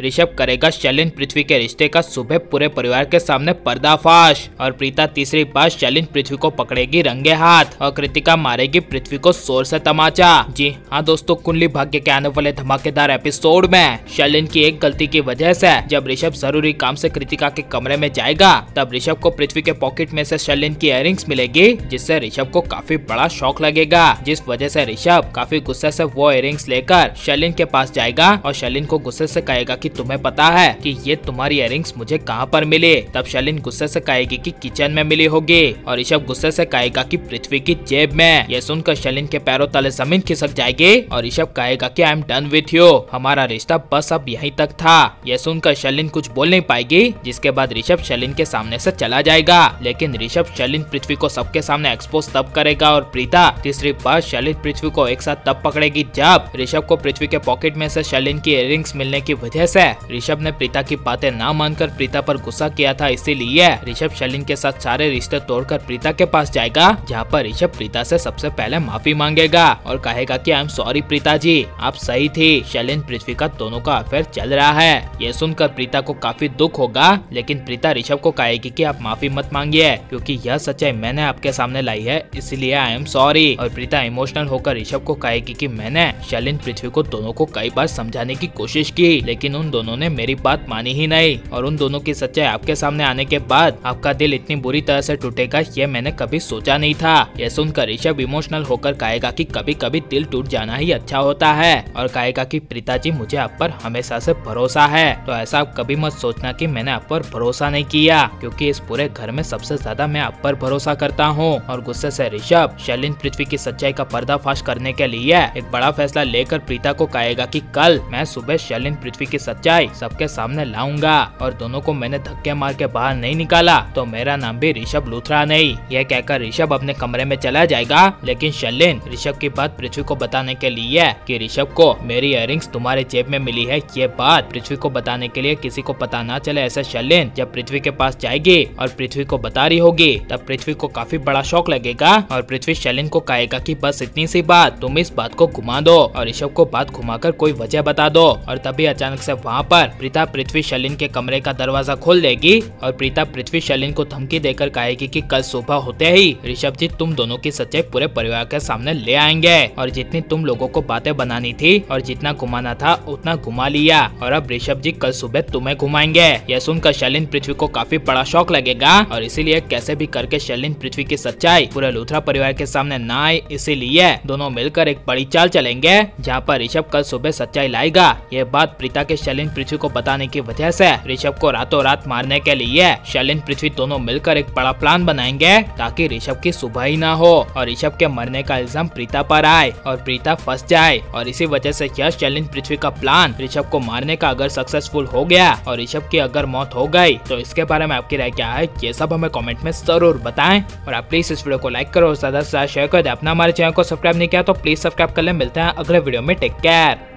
ऋषभ करेगा शैलिन पृथ्वी के रिश्ते का सुबह पूरे परिवार के सामने पर्दाफाश और प्रीता तीसरी बार शैलिन पृथ्वी को पकड़ेगी रंगे हाथ और कृतिका मारेगी पृथ्वी को शोर से तमाचा। जी हाँ दोस्तों, कुंडली भाग्य के आने वाले धमाकेदार एपिसोड में शैलिन की एक गलती की वजह से जब ऋषभ ज़रूरी काम से कृतिका के कमरे में जाएगा, तब ऋषभ को पृथ्वी के पॉकेट में से शैलिन की इयरिंग्स मिलेगी, जिससे ऋषभ को काफ़ी बड़ा शौक लगेगा, जिस वजह से ऋषभ काफ़ी गुस्से से वो इयरिंग्स लेकर शैलिन के पास जाएगा और शैलिन को गुस्से से कहेगा कि तुम्हें पता है कि ये तुम्हारी इयरिंग्स मुझे कहाँ पर मिले। तब शैलिन गुस्से से कहेगी कि किचन में मिली होगी और ऋषभ गुस्से से कहेगा कि पृथ्वी की जेब में। ये सुनकर शैलिन के पैरों तले ज़मीन खिसक जाएगी और ऋषभ कहेगा कि I am done with you हमारा रिश्ता बस अब यहीं तक था। ये सुनकर शैलिन कुछ बोल नहीं पाएगी, जिसके बाद ऋषभ शैलिन के सामने से चला जाएगा। लेकिन ऋषभ शैलिन पृथ्वी को सबके सामने एक्सपोज तब करेगा और प्रीता तीसरी बार शैलिन पृथ्वी को एक साथ तब पकड़ेगी, जब ऋषभ को पृथ्वी के पॉकेट में से शैलिन की इयरिंग्स मिलने की वजह से ऋषभ ने प्रीता की बातें ना मानकर प्रीता पर गुस्सा किया था, इसीलिए ऋषभ शलिन के साथ सारे रिश्ते तोड़कर प्रीता के पास जाएगा, जहाँ पर ऋषभ प्रीता से सबसे पहले माफ़ी मांगेगा और कहेगा कि I am sorry Preeta ji, आप सही थी। शैलिन पृथ्वी का दोनों का अफेयर चल रहा है। ये सुनकर प्रीता को काफ़ी दुख होगा, लेकिन प्रीता ऋषभ को कहेगी कि, आप माफ़ी मत मांगिए, क्योंकि यह सच्चाई मैंने आपके सामने लाई है, इसलिए आई एम सॉरी और प्रीता इमोशनल होकर ऋषभ को कहेगी कि, मैंने शैलिन पृथ्वी को दोनों को कई बार समझाने की कोशिश की, लेकिन उन दोनों ने मेरी बात मानी ही नहीं और उन दोनों की सच्चाई आपके सामने आने के बाद आपका दिल इतनी बुरी तरह से टूटेगा, ये मैंने कभी सोचा नहीं था। यह सुनकर ऋषभ इमोशनल होकर कहेगा कि कभी कभी दिल टूट जाना ही अच्छा होता है और कहेगा कि प्रीता जी मुझे आप पर हमेशा से भरोसा है। तो ऐसा आप कभी मत सोचना कि मैंने आप पर भरोसा नहीं किया, क्योंकि इस पूरे घर में सबसे ज़्यादा मैं आप पर भरोसा करता हूँ और गुस्से से ऋषभ शैलिन पृथ्वी की सच्चाई का पर्दाफाश करने के लिए एक बड़ा फैसला लेकर प्रीता को कहेगा कि कल मैं सुबह शैलिन पृथ्वी की सबके सामने लाऊँगा। और दोनों को मैंने धक्के मार के बाहर नहीं निकाला तो मेरा नाम भी ऋषभ लूथरा नहीं। यह कहकर ऋषभ अपने कमरे में चला जाएगा। लेकिन शलिन ऋषभ की बात पृथ्वी को बताने के लिए कि ऋषभ को मेरी इयरिंग्स तुम्हारे जेब में मिली है। ये बात पृथ्वी को बताने के लिए किसी को पता ना चले ऐसा शलिन जब पृथ्वी के पास जाएगी और पृथ्वी को बता रही होगी, तब पृथ्वी को काफ़ी बड़ा शौक लगेगा। और पृथ्वी शलिन को कहेगा की बस इतनी सी बात, तुम इस बात को घुमा दो। और ऋषभ को बात घुमाकर कोई वजह बता दो। और तभी अचानक से वहाँ पर प्रीता पृथ्वी शलिन के कमरे का दरवाज़ा खोल देगी और प्रीता पृथ्वी शलिन को धमकी देकर कहेगी कि कल सुबह होते ही ऋषभ जी तुम दोनों की सच्चाई पूरे परिवार के सामने ले आएँगे और जितनी तुम लोगों को बातें बनानी थी और जितना घुमाना था, उतना घुमा लिया। और अब ऋषभ जी कल सुबह तुम्हें घुमाएँगे। यह सुनकर शलिन पृथ्वी को काफ़ी बड़ा शौक लगेगा और इसीलिए कैसे भी करके शलिन पृथ्वी की सच्चाई पूरे लूथरा परिवार के सामने न आए, इसीलिए दोनों मिलकर एक बड़ी चाल चलेंगे, जहाँ पर ऋषभ कल सुबह सच्चाई लाएगा। यह बात प्रीता के शैलिन पृथ्वी को बताने की वजह से ऋषभ को रातों रात मारने के लिए शैलिन पृथ्वी दोनों मिलकर एक बड़ा प्लान बनाएँगे ताकि ऋषभ की सुबह ही ना हो और ऋषभ के मरने का इल्ज़ाम प्रीता पर आए और प्रीता फंस जाए। और इसी वजह से यह शैलिन पृथ्वी का प्लान ऋषभ को मारने का अगर सक्सेसफुल हो गया और ऋषभ की अगर मौत हो गई तो इसके बारे में आपकी राय क्या है? ये सब हमें कॉमेंट में ज़रूर बताएँ। और आप प्लीज़ इस वीडियो को लाइक करो और ज़्यादा से ज़्यादा शेयर कर दे। अपना हमारे चैनल को सब्सक्राइब नहीं किया तो प्लीज़ सब्सक्राइब कर ले। मिलते हैं अगले वीडियो में। Take care